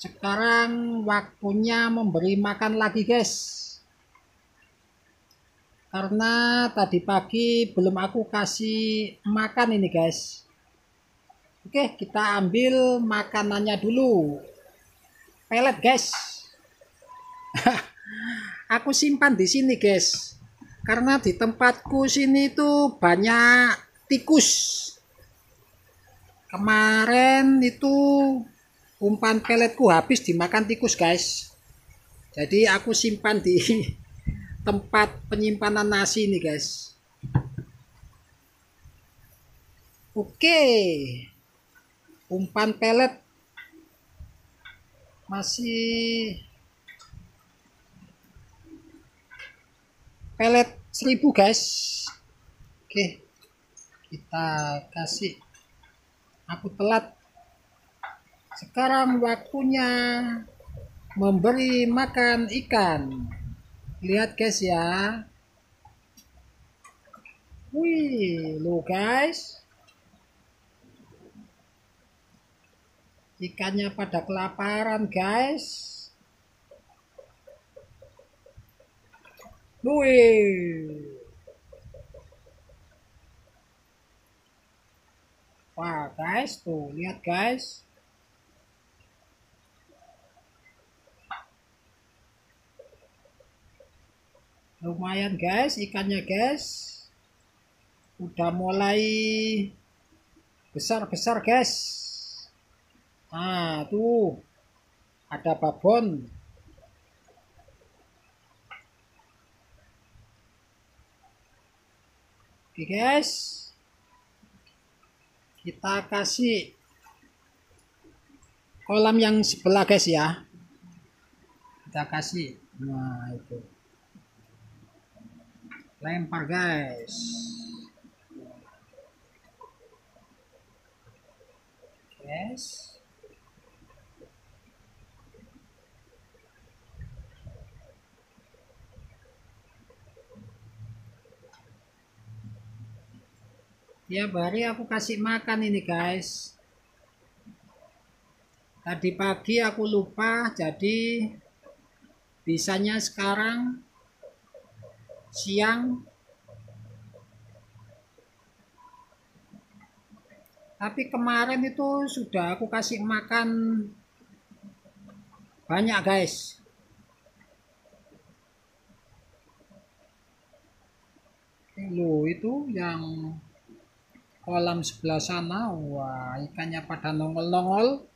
sekarang waktunya memberi makan lagi guys. Karena tadi pagi belum aku kasih makan ini guys. Oke kita ambil makanannya dulu. Pelet guys. Aku simpan di sini guys. Karena di tempatku sini tuh banyak tikus. Kemarin itu umpan peletku habis dimakan tikus guys. Jadi aku simpan di tempat penyimpanan nasi ini guys. Oke. Umpan pelet. Masih pelet seribu guys. Oke. Kita kasih. Aku telat sekarang waktunya memberi makan ikan. Lihat guys ya. Wih lo guys. Ikannya pada kelaparan guys. Wih. Wah guys. Tuh lihat guys lumayan guys. Ikannya guys. Udah mulai besar-besar guys. Nah tuh. Ada babon. Oke guys. Kita kasih kolam yang sebelah guys ya. Kita kasih. Nah itu lempar guys. Guys tiap hari aku kasih makan ini guys. Tadi pagi aku lupa jadi bisanya sekarang siang. Tapi kemarin itu sudah aku kasih makan banyak guys. Lo itu yang kolam sebelah sana wah ikannya pada nongol-nongol.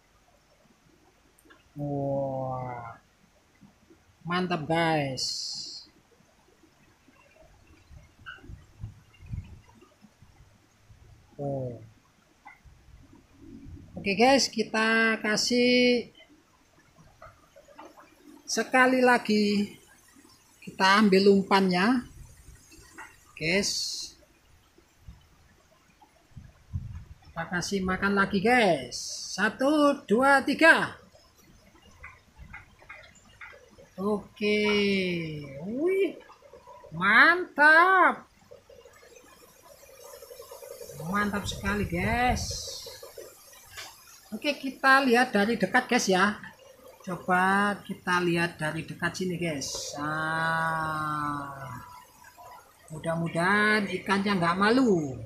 Wah mantap guys Oh. Oke guys, kita kasih sekali lagi kita ambil umpannya. Guys. Kita kasih makan lagi guys. Satu, dua, tiga. Oke. Wih. Mantap mantap sekali guys. Oke kita lihat dari dekat guys ya. Coba kita lihat dari dekat sini guys. Ah, mudah-mudahan ikannya nggak malu.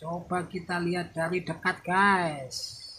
Coba kita lihat dari dekat guys